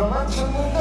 Romancing